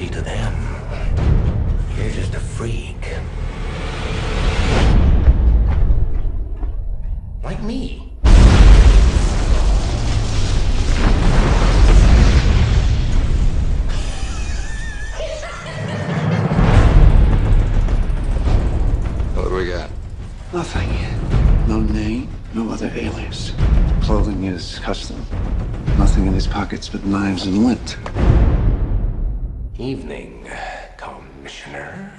novelty to them. You're just a freak. Like me. What do we got? Nothing. No name, no other alias. Clothing is custom. Nothing in his pockets but knives and lint. Evening, Commissioner.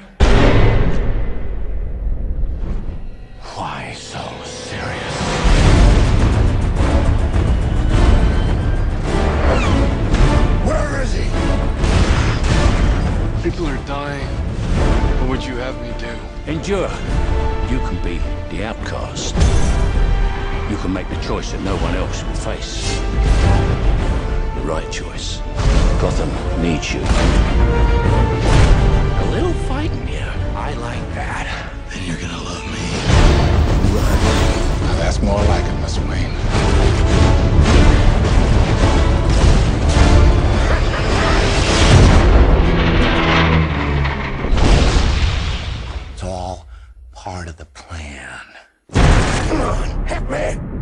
Why so serious? Where is he? People are dying. What would you have me do? Endure. You can be the outcast. You can make the choice that no one else will face. The right choice. Gotham needs you. A little fighting here. I like that. Then you're gonna love me. Now that's more like it, Miss Wayne. It's all part of the plan. Come on, hit me!